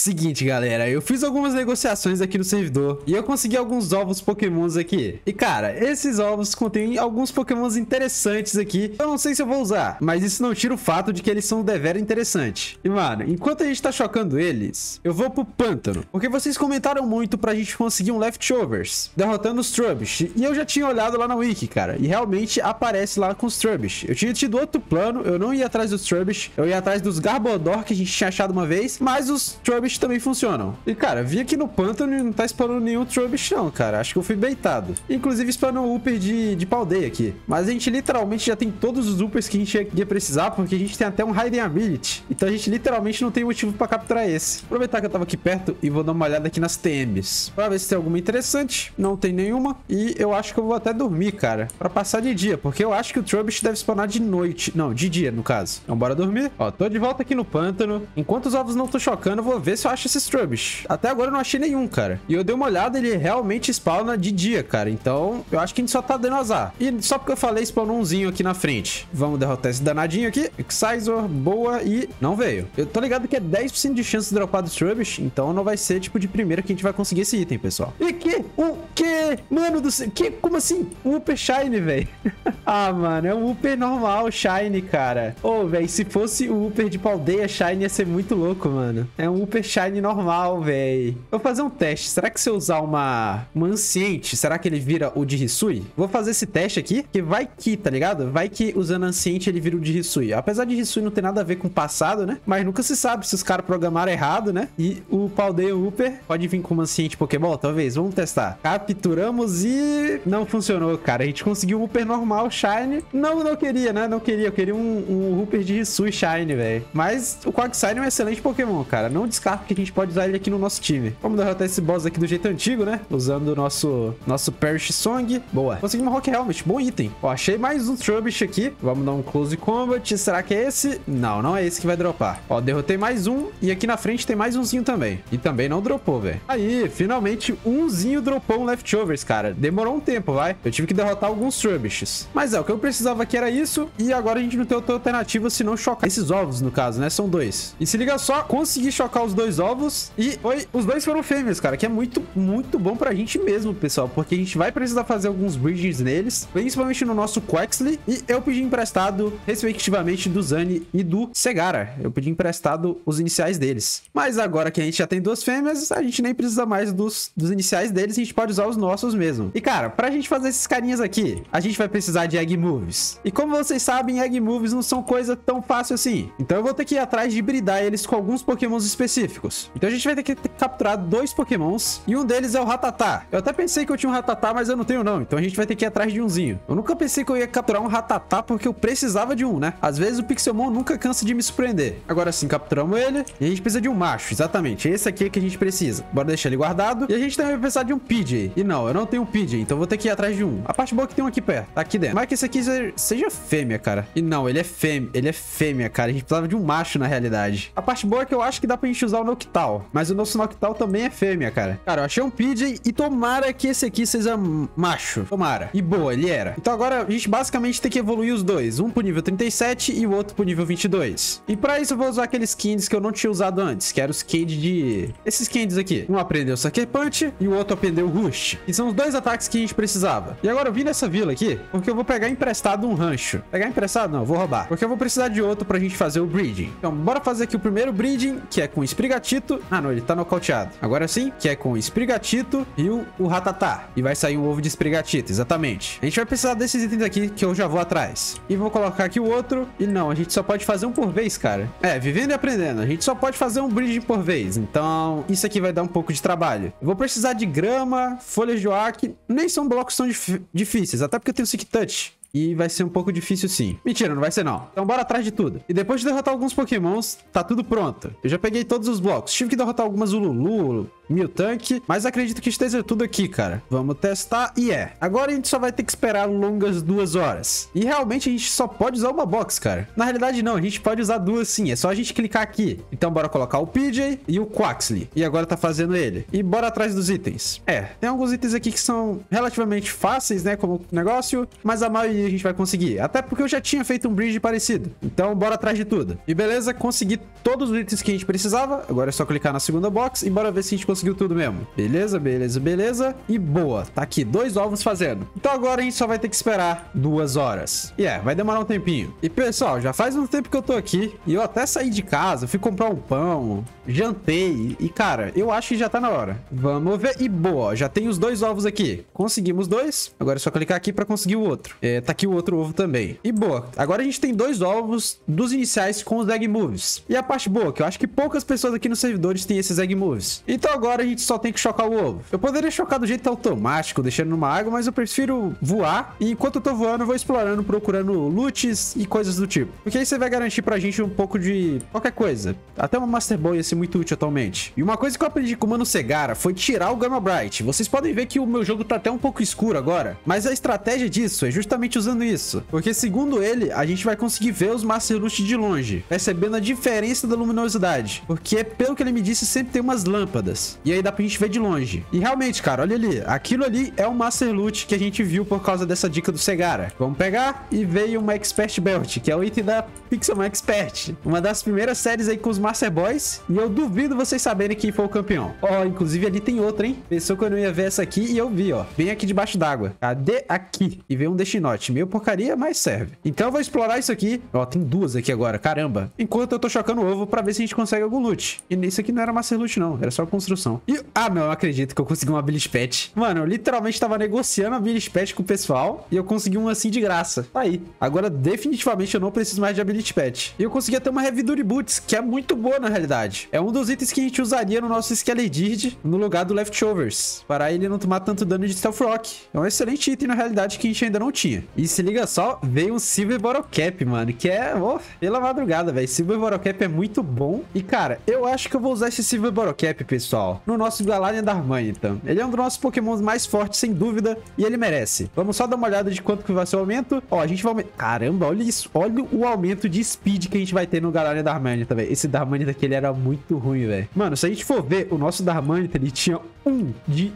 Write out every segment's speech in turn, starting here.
Seguinte, galera, eu fiz algumas negociações aqui no servidor e eu consegui alguns ovos pokémons aqui. E, cara, esses ovos contêm alguns pokémons interessantes aqui. Eu não sei se eu vou usar, mas isso não tira o fato de que eles são devera interessantes. E, mano, enquanto a gente tá chocando eles, eu vou pro pântano. Porque vocês comentaram muito pra gente conseguir um leftovers, derrotando os Trubbish. E eu já tinha olhado lá na wiki, cara, e realmente aparece lá com os Trubbish. Eu tinha tido outro plano, eu não ia atrás dos Trubbish, eu ia atrás dos Garbodor que a gente tinha achado uma vez, mas os Trubbish também funcionam. E, cara, vi aqui no pântano e não tá spawnando nenhum Trubbish não, cara. Acho que eu fui beitado. Inclusive spawnou um Upper de, de paldeia aqui. Mas a gente literalmente já tem todos os Uppers que a gente ia precisar, porque a gente tem até um Hiding Ability. Então a gente literalmente não tem motivo pra capturar esse. Aproveitar que eu tava aqui perto e vou dar uma olhada aqui nas TMs. Pra ver se tem alguma interessante. Não tem nenhuma. E eu acho que eu vou até dormir, cara. Pra passar de dia, porque eu acho que o Trubbish deve spawnar de noite. Não, de dia, no caso. Então bora dormir. Ó, tô de volta aqui no pântano. Enquanto os ovos não estão chocando, eu vou ver se eu acho esses Trubbish. Até agora eu não achei nenhum, cara. E eu dei uma olhada, ele realmente spawna de dia, cara. Então, eu acho que a gente só tá dando azar. E só porque eu falei, spawnou umzinho aqui na frente. Vamos derrotar esse danadinho aqui. Excisor, boa e não veio. Eu tô ligado que é 10% de chance de dropar do Trubbish, então não vai ser, tipo, de primeira que a gente vai conseguir esse item, pessoal. E que? O que? Mano do céu, que? Como assim? O Upper Shine, velho. ah, mano, é um Upper normal Shine, cara. Ô, oh, velho, se fosse o Upper de Paldeia Shine ia ser muito louco, mano. É um Upper Shine normal, velho. Vou fazer um teste. Será que se eu usar uma, uma Anciente, será que ele vira o de Hisui? Vou fazer esse teste aqui, que vai que, tá ligado? Vai que usando Anciente ele vira o de Hisui. Apesar de Hisui não ter nada a ver com o passado, né? Mas nunca se sabe se os caras programaram errado, né? E o Paldeia Upper pode vir com uma Anciente Pokémon, talvez. Vamos testar. Capturamos e não funcionou, cara. A gente conseguiu um Upper normal, Shine. Não, não queria, né? Não queria. Eu queria um, um Upper de Hisui Shine, velho. Mas o Quagsire é um excelente Pokémon, cara. Não descarto que a gente pode usar ele aqui no nosso time. Vamos derrotar esse boss aqui do jeito antigo, né? Usando o nosso, nosso Perish Song. Boa. Consegui uma Rock Helmet. Bom item. Ó, achei mais um Trubbish aqui. Vamos dar um Close Combat. Será que é esse? Não, não é esse que vai dropar. Ó, derrotei mais um. E aqui na frente tem mais umzinho também. E também não dropou, velho. Aí, finalmente, umzinho dropou um Leftovers, cara. Demorou um tempo, vai. Eu tive que derrotar alguns Trubbishes. Mas é, o que eu precisava aqui era isso. E agora a gente não tem outra alternativa senão chocar esses ovos, no caso, né? São dois. E se liga só, consegui chocar os dois ovos. E foi... Os dois foram fêmeas, cara. Que é muito, muito bom pra gente mesmo, pessoal. Porque a gente vai precisar fazer alguns bridges neles. Principalmente no nosso Quexley. E eu pedi emprestado, respectivamente, do Zani e do Segara. Eu pedi emprestado os iniciais deles. Mas agora que a gente já tem duas fêmeas, a gente nem precisa mais dos, dos iniciais deles. A gente pode usar os nossos mesmo. E, cara, pra gente fazer esses carinhas aqui, a gente vai precisar de Egg Moves. E como vocês sabem, Egg Moves não são coisa tão fácil assim. Então eu vou ter que ir atrás de bridar eles com alguns pokémons específicos. Então a gente vai ter que capturar dois pokémons e um deles é o Ratatá. Eu até pensei que eu tinha um Ratatá, mas eu não tenho não. Então a gente vai ter que ir atrás de umzinho. Eu nunca pensei que eu ia capturar um Ratatá porque eu precisava de um, né? Às vezes o Pixelmon nunca cansa de me surpreender. Agora sim, capturamos ele e a gente precisa de um macho, exatamente. Esse aqui é que a gente precisa. Bora deixar ele guardado. E a gente também vai precisar de um PJ. E não, eu não tenho um PJ, então vou ter que ir atrás de um. A parte boa é que tem um aqui perto, tá aqui dentro. Mas que esse aqui seja fêmea, cara. E não, ele é fêmea, ele é fêmea, cara. A gente precisava de um macho na realidade. A parte boa é que eu acho que dá pra gente usar o Noctal. Mas o nosso Noctal também é fêmea, cara. Cara, eu achei um PJ e tomara que esse aqui seja macho. Tomara. E boa, ele era. Então agora a gente basicamente tem que evoluir os dois. Um pro nível 37 e o outro pro nível 22. E pra isso eu vou usar aqueles candies que eu não tinha usado antes, que eram os candies de... Esses candies aqui. Um aprendeu Sucker Punch e o outro aprendeu Rush. E são os dois ataques que a gente precisava. E agora eu vim nessa vila aqui porque eu vou pegar emprestado um rancho. Pegar emprestado? Não, vou roubar. Porque eu vou precisar de outro pra gente fazer o breeding. Então, bora fazer aqui o primeiro breeding, que é com Sprigatito. Ah, não, ele tá nocauteado. Agora sim, que é com Sprigatito e o, o Ratatá. E vai sair um ovo de Sprigatito, exatamente. A gente vai precisar desses itens aqui que eu já vou atrás. E vou colocar aqui o outro. E não, a gente só pode fazer um por vez, cara. É, vivendo e aprendendo. A gente só pode fazer um breeding por vez. Então, isso aqui vai dar um pouco de trabalho. Vou precisar de grama, folhas de oak. Nem são blocos tão dif difíceis, até porque eu tenho Sick Touch. E vai ser um pouco difícil sim. Mentira, não vai ser não. Então bora atrás de tudo. E depois de derrotar alguns pokémons, tá tudo pronto. Eu já peguei todos os blocos. Tive que derrotar algumas Ululu, Mil Tank, mas acredito que esteja tudo aqui, cara. Vamos testar e é. Agora a gente só vai ter que esperar longas duas horas. E realmente a gente só pode usar uma box, cara. Na realidade não, a gente pode usar duas sim, é só a gente clicar aqui. Então bora colocar o PJ e o Quaxley. E agora tá fazendo ele. E bora atrás dos itens. É, tem alguns itens aqui que são relativamente fáceis, né, como negócio, mas a maioria a gente vai conseguir. Até porque eu já tinha feito um bridge parecido. Então bora atrás de tudo. E beleza, consegui todos os itens que a gente precisava. Agora é só clicar na segunda box e bora ver se a gente conseguiu tudo mesmo. Beleza, beleza, beleza. E boa, tá aqui, dois ovos fazendo. Então agora a gente só vai ter que esperar duas horas. E é, vai demorar um tempinho. E pessoal, já faz um tempo que eu tô aqui e eu até saí de casa, fui comprar um pão, jantei e cara, eu acho que já tá na hora. Vamos ver. E boa, já tem os dois ovos aqui. Conseguimos dois. Agora é só clicar aqui pra conseguir o outro. É, tá aqui o outro ovo também. E boa, agora a gente tem dois ovos dos iniciais com os egg moves. E a parte boa, que eu acho que poucas pessoas aqui nos servidores têm esses egg moves. Então agora a gente só tem que chocar o ovo. Eu poderia chocar do jeito automático, deixando numa água, mas eu prefiro voar. E enquanto eu tô voando, eu vou explorando, procurando loots e coisas do tipo. Porque aí você vai garantir pra gente um pouco de qualquer coisa. Até uma Master Ball ia ser muito útil atualmente. E uma coisa que eu aprendi com o Mano Segara foi tirar o Gamma Bright. Vocês podem ver que o meu jogo tá até um pouco escuro agora. Mas a estratégia disso é justamente usando isso. Porque segundo ele, a gente vai conseguir ver os Master Loot de longe. Percebendo a diferença da luminosidade. Porque pelo que ele me disse, sempre tem umas lâmpadas. E aí dá pra gente ver de longe. E realmente, cara, olha ali. Aquilo ali é o Master Loot que a gente viu por causa dessa dica do Segara. Vamos pegar e veio uma Expert Belt, que é o item da Pixelmon Expert. Uma das primeiras séries aí com os Master Boys. E eu duvido vocês saberem quem foi o campeão. Ó, oh, inclusive ali tem outra, hein? Pensou que eu não ia ver essa aqui e eu vi, ó. Bem aqui debaixo d'água. Cadê aqui? E veio um destinote. Meio porcaria, mas serve. Então eu vou explorar isso aqui. Ó, tem duas aqui agora. Caramba. Enquanto eu tô chocando o ovo pra ver se a gente consegue algum loot. E isso aqui não era Master Loot, não. Era só construção. E... Ah, não. Eu acredito que eu consegui uma Billy Pet. Mano, eu literalmente tava negociando a Billy Pet com o pessoal. E eu consegui um assim de graça. Tá aí. Agora, definitivamente, eu não preciso mais de Ability Pet. E eu consegui até uma Reviduri Boots, que é muito boa na realidade. É um dos itens que a gente usaria no nosso Skeledird no lugar do Leftovers. Para ele não tomar tanto dano de Stealth Rock. É um excelente item na realidade que a gente ainda não tinha. E se liga só, veio um Silver Bottle Cap, mano. Que é, pela madrugada, velho. Silver Bottle Cap é muito bom. E, cara, eu acho que eu vou usar esse Silver Bottle Cap, pessoal, no nosso Galarian Darman, então. Ele é um dos nossos pokémons mais fortes, sem dúvida, e ele merece. Vamos só dar uma olhada de quanto que vai ser o aumento. Ó, a gente vai aumentar... Caramba, olha isso. Olha o aumento de speed que a gente vai ter no Galarian Darmanita, velho. Esse Darmanita aqui, ele era muito ruim, velho. Mano, se a gente for ver, o nosso Darmanita, ele tinha um de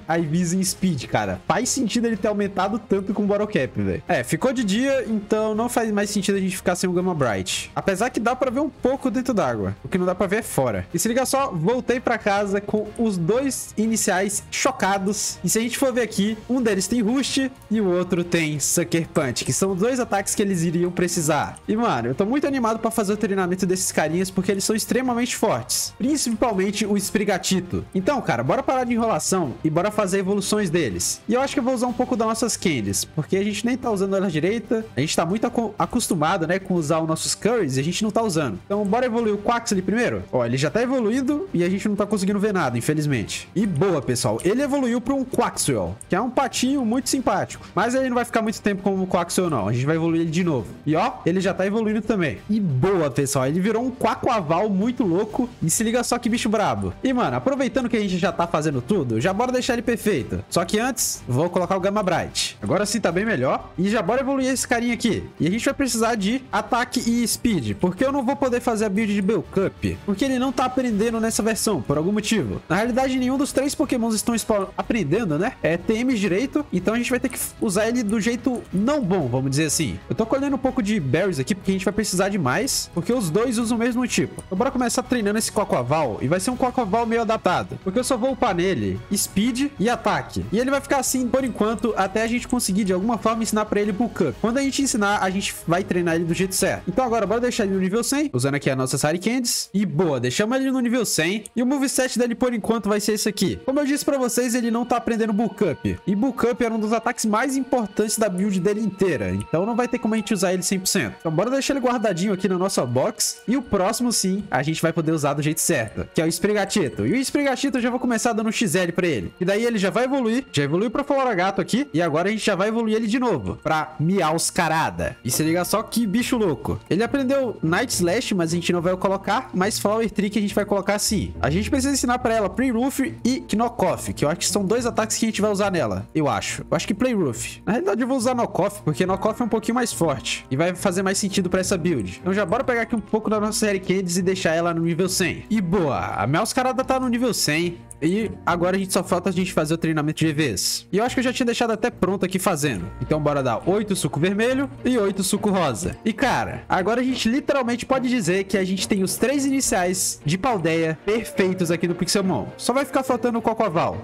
em speed, cara. Faz sentido ele ter aumentado tanto com o Bottle Cap, velho. É, ficou de dia, então não faz mais sentido a gente ficar sem o Gamma Bright. Apesar que dá pra ver um pouco dentro d'água. O que não dá pra ver é fora. E se liga só, voltei pra casa com os dois iniciais chocados. E se a gente for ver aqui, um deles tem Rust e o outro tem Sucker Punch, que são dois ataques que eles iriam precisar. E, mano, eu tô muito animado pra fazer o treinamento desses carinhas, porque eles são extremamente fortes. Principalmente o Sprigatito. Então, cara, bora parar de enrolação e bora fazer evoluções deles. E eu acho que eu vou usar um pouco das nossas candies, porque a gente nem tá usando ela direita. A gente tá muito acostumado, né, com usar os nossos curries e a gente não tá usando. Então, bora evoluir o Quaxley primeiro? Ó, ele já tá evoluído e a gente não tá conseguindo ver nada, infelizmente. E boa, pessoal. Ele evoluiu pra um Quaxwell, que é um patinho muito simpático. Mas ele não vai ficar muito tempo como Quaxwell, não. A gente vai evoluir ele de novo. E ó, ele já tá evoluindo também. E boa, pessoal. Ele virou um Quaquaval muito louco. E se liga só que bicho brabo. E, mano, aproveitando que a gente já tá fazendo tudo, já bora deixar ele perfeito. Só que antes, vou colocar o Gamma Bright. Agora sim tá bem melhor. E já bora evoluir esse carinha aqui. E a gente vai precisar de ataque e speed. Porque eu não vou poder fazer a build de Belcup. Porque ele não tá aprendendo nessa versão, por algum motivo. Na realidade, nenhum dos três pokémons estão aprendendo, né? É TM direito. Então a gente vai ter que usar ele do jeito não bom, vamos dizer assim. Eu tô colhendo um pouco de berries aqui, porque a gente vai precisar de mais. Porque os dois usam o mesmo tipo. Então bora começar treinando esse Cocoaval. E vai ser um Cocoaval meio adaptado. Porque eu só vou upar nele speed e ataque. E ele vai ficar assim por enquanto, até a gente conseguir de alguma forma ensinar pra ele Bulk Up. Quando a gente ensinar, a gente vai treinar ele do jeito certo. Então agora bora deixar ele no nível 100, usando aqui a nossa Sari Candies. E boa, deixamos ele no nível 100. E o moveset dele por enquanto vai ser esse aqui. Como eu disse pra vocês, ele não tá aprendendo Bulk Up. E Bulk Up era um dos ataques mais importantes da build dele inteira. Então não vai ter como a gente usar ele 100%. Então bora deixar ele guardadinho aqui na nossa box. E o próximo sim, a gente vai poder usar do jeito certo. Que é o Sprigatito. E o Sprigatito eu já vou começar dando um XL pra ele. E daí ele já vai evoluir. Já evoluiu pra Floragato aqui. E agora a gente já vai evoluir ele de novo. Pra Miauscarada. E se liga só que bicho louco. Ele aprendeu Night Slash, mas a gente não vai colocar. Mas Flower Trick a gente vai colocar assim. A gente precisa ensinar pra ela Playroof e Knockoff, que eu acho que são dois ataques que a gente vai usar nela, eu acho. Eu acho que Playroof. Na realidade, eu vou usar Knockoff, porque Knockoff é um pouquinho mais forte e vai fazer mais sentido pra essa build. Então já bora pegar aqui um pouco da nossa série Candies e deixar ela no nível 100. E boa, a Mel Mascarada tá no nível 100. E agora a gente só falta a gente fazer o treinamento de EVs. E eu acho que eu já tinha deixado até pronto aqui fazendo. Então bora dar 8 suco vermelho e 8 suco rosa. E cara, agora a gente literalmente pode dizer que a gente tem os três iniciais de Paldeia perfeitos aqui no Pixelmon. Só vai ficar faltando o Cocoval.